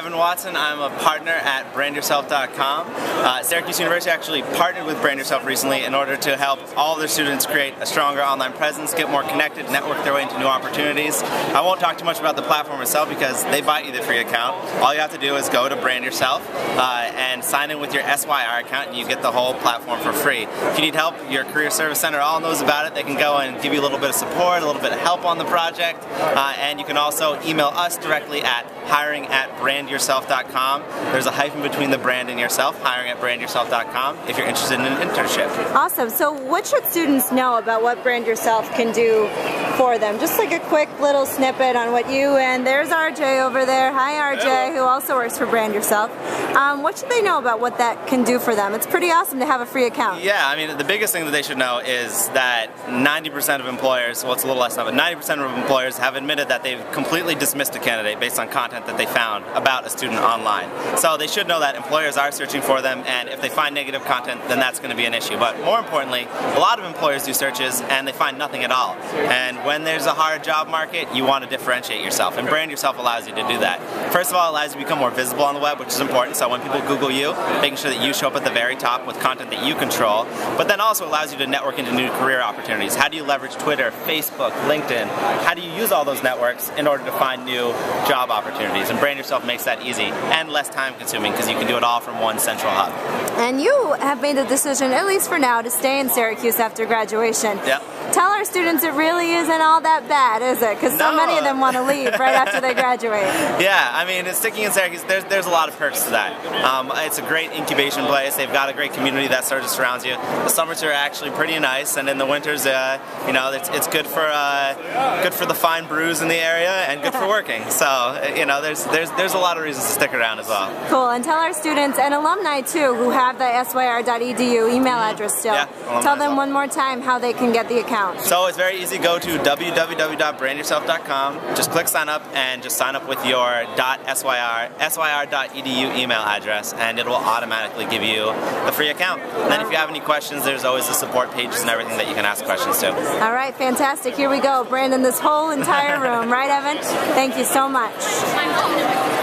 Evan Watson. I'm a partner at brandyourself.com. Uh, Syracuse University actually partnered with Brand Yourself recently in order to help all their students create a stronger online presence, get more connected, network their way into new opportunities. I won't talk too much about the platform itself because they buy you the free account. All you have to do is go to Brand Yourself uh, and sign in with your SYR account and you get the whole platform for free. If you need help, your Career Service Center all knows about it. They can go and give you a little bit of support, a little bit of help on the project, uh, and you can also email us directly at hiring at brandyourself.com. There's a hyphen between the brand and yourself, hiring at brandyourself.com if you're interested in an internship. Awesome. So what should students know about what Brand Yourself can do for them? Just like a quick little snippet on what you and there's RJ over there. Hi RJ, Hello. who also works for Brand Yourself. Um, what should they know about what that can do for them? It's pretty awesome to have a free account. Yeah, I mean the biggest thing that they should know is that 90% of employers, well it's a little less now, but 90% of employers have admitted that they've completely dismissed a candidate based on content that they found about a student online. So they should know that employers are searching for them and if they find negative content then that's going to be an issue. But more importantly, a lot of employers do searches and they find nothing at all. And when there's a hard job market, you want to differentiate yourself and brand yourself allows you to do that. First of all, it allows you to become more visible on the web, which is important. So when people Google you, making sure that you show up at the very top with content that you control, but then also allows you to network into new career opportunities. How do you leverage Twitter, Facebook, LinkedIn? How do you use all those networks in order to find new job opportunities? And brand yourself makes that easy and less time consuming because you can do it all from one central hub. And you have made the decision, at least for now, to stay in Syracuse after graduation. Yep. Tell our students it really isn't all that bad, is it? Because so many of them want to leave right after they graduate. Yeah, I mean, sticking in Syracuse, there's, there's a lot of perks to that. Um, it's a great incubation place. They've got a great community that sort of surrounds you. The summers are actually pretty nice, and in the winters, uh, you know, it's, it's good for uh, good for the fine brews in the area and good for working. So, you know, there's there's there's a lot of reasons to stick around as well. Cool, and tell our students and alumni too who have the syr.edu email address still. Yeah, tell them one more time how they can get the account. So it's very easy. Go to www.brandyourself.com. Just click sign up and just sign up with your .syr syr.edu email address, and it will automatically give you the free account. And then if you have any questions, there's always the support pages and everything that you can ask questions to. All right, fantastic. Here we go. Brandon, this whole entire room, right, Evan? Thank you so much.